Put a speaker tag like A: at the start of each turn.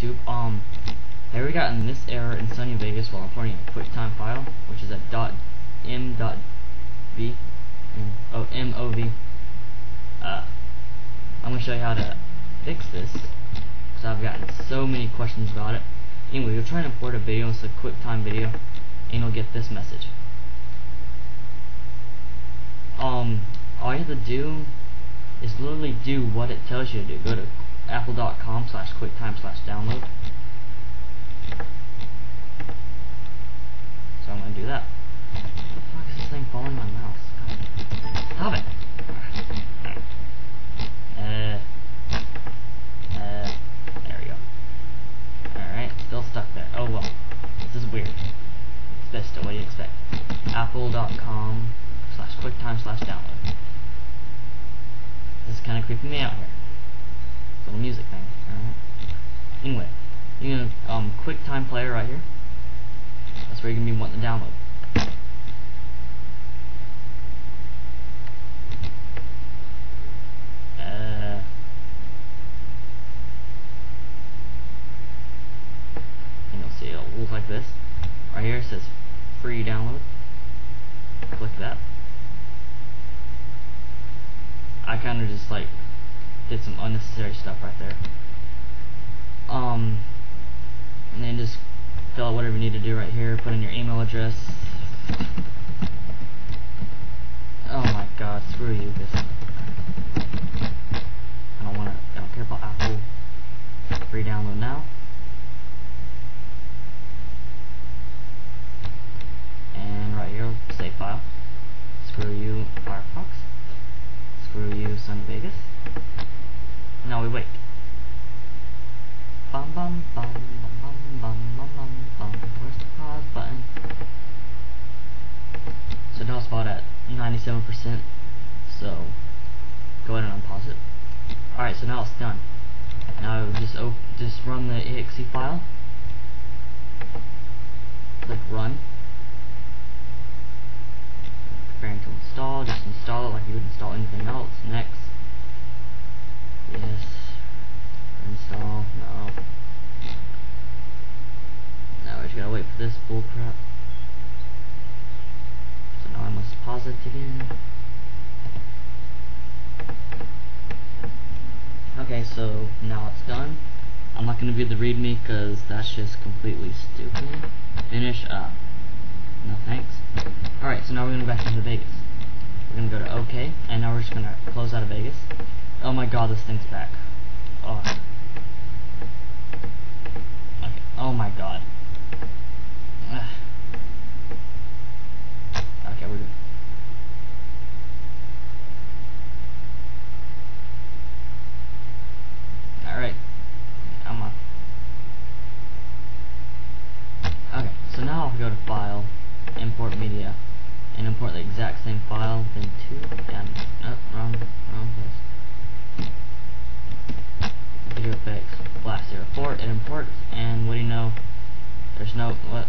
A: YouTube. Um, here we got in this error in Sony Vegas while importing a QuickTime file, which is a dot m dot v, and, oh mov. Uh, I'm gonna show you how to fix this because I've gotten so many questions about it. Anyway, you're trying to import a video, it's a QuickTime video, and you'll get this message. Um, all you have to do is literally do what it tells you to do. Go to apple.com slash quicktime slash download. So I'm going to do that. What the fuck is this thing following my mouse? Stop it! Uh, uh, there we go. Alright, still stuck there. Oh well. This is weird. It's Vista, what do you expect? Apple.com slash quicktime slash download. This is kind of creeping me out here. Little music thing. Alright. Anyway, you know, um, QuickTime Player right here. That's where you're gonna be wanting to download. Uh, and you'll see it'll look like this. Right here it says free download. Click that. I kind of just like did some unnecessary stuff right there. Um, and then just fill out whatever you need to do right here. Put in your email address. Oh my God, screw you, this. I don't want to. I don't care about Apple. Free download now. And right here, save file. Screw you, Firefox. Screw you, Sony Vegas. We wait. Bum bum bum bum bum bum bum bum bum. Where's the pause button? So now it's about at 97%. So go ahead and unpause it. Alright, so now it's done. Now just op just run the exe file. Click run. Preparing to install, just install it like you would install anything else. Next. Yes. Install. No. Now we just gotta wait for this bullcrap. So now I must pause it again. Okay, so now it's done. I'm not gonna view the readme because that's just completely stupid. Finish up. No thanks. Alright, so now we're gonna go back into Vegas. We're gonna go to OK, and now we're just gonna close out of Vegas. Oh my god, this thing's back. Oh. Okay. Oh my god. Ugh. Okay, we're good. Alright. I'm on. Okay, so now I'll go to File, Import Media, and import the exact same file, then two, and, oh, wrong, wrong place. Video effects, blast 04, it imports, and what do you know, there's no, what,